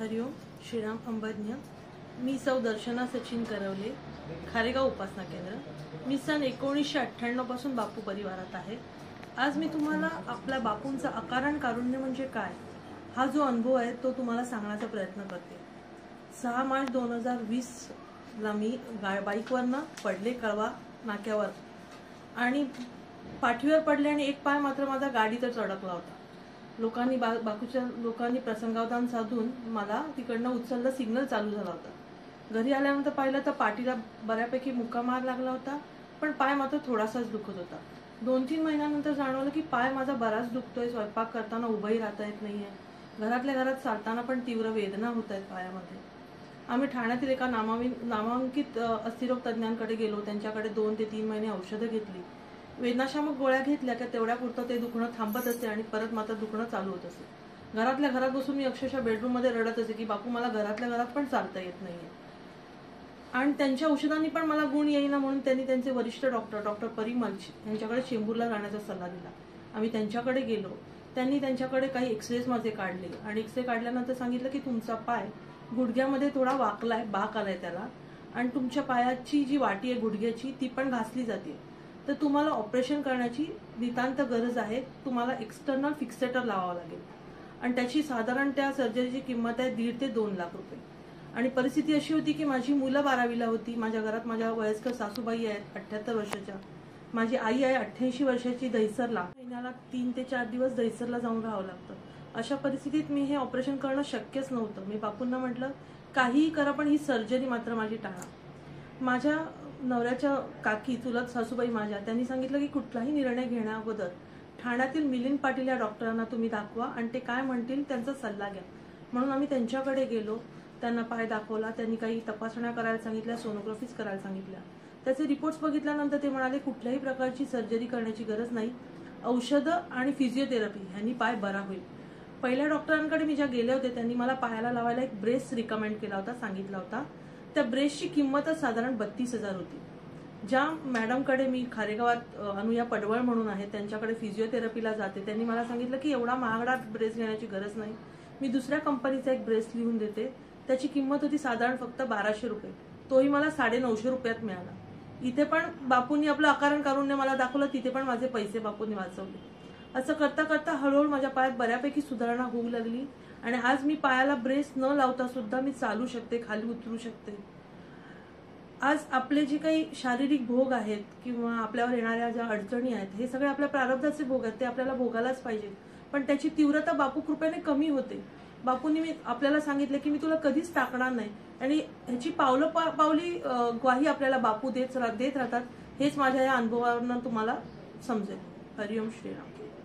हरिओम श्रीराम अंबज्ञ. मी सौ दर्शना सचिन करवले खारेगाव उपासना केंद्र. मी सन एकोणीसशे अठ्ठ्याण्णवपासून बापू परिवारात आहे. आज मी तुम्हाला आपल्या बापूंचा अकारण कारुण्य म्हणजे काय? हा जो अनुभव आहे तो तुम्हाला सांगण्याचा प्रयत्न करते. सहा मार्च दोन हजार वीसला मी गाय बाईकवरनं पडले कळवा नाक्यावर. आणि पाठीवर पडले आणि एक पाय मात्र माझा गाडीतच अडकला होता. लोकांनी बा बाकूच्या लोकांनी प्रसंगावधान साधून मला तिकडनं उचललं सिग्नल चालू झाला होता. घरी आल्यानंतर पाहिलं तर पाठीला बऱ्यापैकी मुक्का मार लागला होता पण पाय मात्र थोडासाच दुखत होता. दोन तीन महिन्यानंतर जाणवलं की पाय माझा बराच दुखतोय स्वयंपाक करताना उभंही राहता येत नाहीये. घरातल्या घरात चालताना पण तीव्र वेदना होत आहेत पायामध्ये. आम्ही ठाण्यातील एका नामाविन नामांकित अस्थिरोग तज्ज्ञांकडे गेलो. त्यांच्याकडे दोन ते तीन महिने औषधं घेतली. वेदनाशामक गोळ्या घेतल्या की तेवढ्यापुरतं ते दुखणं थांबत असे आणि परत मात्र दुखणं चालू होत असे घरातल्या घरात बसून मी अक्षरशः बेडरूममध्ये रडत असे की बापू मला घरातल्या घरात पण चालता येत नाहीये. आणि त्यांच्या औषधांनी पण मला गुण येईना म्हणून त्यांनी त्यांचे वरिष्ठ डॉक्टर डॉक्टर परिमल यांच्याकडे चेंबूरला जाण्याचा सल्ला दिला. आम्ही त्यांच्याकडे गेलो. त्यांनी त्यांच्याकडे काही एक्सरेज माझे काढले आणि एक्सरे काढल्यानंतर सांगितलं की तुमचा पाय गुडघ्यामध्ये थोडा वाकलाय बाक आलाय त्याला. आणि तुमच्या पायाची जी वाटी आहे गुडघ्याची ती पण घासली जाते. तर तुम्हाला ऑपरेशन करण्याची नितांत गरज आहे. तुम्हाला एक्सटर्नल फिक्सेटर लावावं लागेल. आणि त्याची साधारण त्या सर्जरीची किंमत आहे दीड ते दोन लाख रुपये. आणि परिस्थिती अशी होती की माझी मुलं बारावीला होती. माझ्या घरात माझ्या वयस्कर सासूबाई आहेत अठ्याहत्तर वर्षाच्या. माझी आई आहे अठ्ठ्याऐंशी वर्षाची दहिसरला. महिन्याला तीन ते चार दिवस दहिसरला जाऊन राहावं लागतं. अशा परिस्थितीत मी हे ऑपरेशन करणं शक्यच नव्हतं. मी बापूंना म्हटलं काहीही करा पण ही सर्जरी मात्र माझी टाळा. माझ्या नवऱ्याच्या काकी चुलत सासूबाई माझ्या त्यांनी सांगितलं की कुठलाही निर्णय घेण्याअगोदर ठाण्यातील मिलिंद पाटील या डॉक्टरांना तुम्ही दाखवा आणि ते काय म्हणतील त्यांचा सल्ला घ्या. म्हणून आम्ही त्यांच्याकडे गेलो त्यांना पाय दाखवला त्यांनी काही तपासण्या करायला सांगितल्या सोनोग्राफीज करायला सांगितल्या. त्याचे रिपोर्ट्स बघितल्यानंतर ते म्हणाले कुठल्याही प्रकारची सर्जरी करण्याची गरज नाही. औषधं आणि फिजिओथेरपी ह्यांनी पाय बरा होईल. पहिल्या डॉक्टरांकडे मी ज्या गेले होते त्यांनी मला पायाला लावायला एक ब्रेस रिकमेंड केला होता सांगितला होता. त्या ब्रेसची किंमतच साधारण बत्तीस हजार होती. ज्या मॅडमकडे मी खारेगावात अनुया पडवळ म्हणून आहे त्यांच्याकडे फिजिओथेरपीला जाते त्यांनी मला सांगितलं की एवढा महागडा ब्रेस घेण्याची गरज नाही. मी दुसऱ्या कंपनीचा एक ब्रेस लिहून देते. त्याची किंमत होती साधारण फक्त बाराशे रुपये. तोही मला साडे नऊशे रुपयात मिळाला. इथे पण बापूंनी आपलं अकारण कारुण्य मला दाखवलं तिथे पण माझे पैसे बापूंनी वाचवले. असं करता करता हळूहळू पायात बऱ्यापैकी सुधारणा होऊ लागली आणि आज मी पायाला ब्रेस न लावता सुद्धा मी चालू शकते खाली उतरू शकते. आज आपले जे काही शारीरिक भोग आहेत किंवा आपल्यावर येणाऱ्या ज्या अडचणी आहेत हे सगळे आपल्या प्रारब्धाचे भोग आहेत ते आपल्याला भोगायलाच पाहिजे पण त्याची तीव्रता बापू कृपेने कमी होते. बापूंनी मी आपल्याला सांगितलं की मी तुला कधीच टाकणार नाही. आणि ह्याची पावलं पा- पावली ग्वाही आपल्याला बापू देत देत राहतात हेच माझ्या या अनुभवावरनं तुम्हाला समजेल. हरिओम श्रीराम.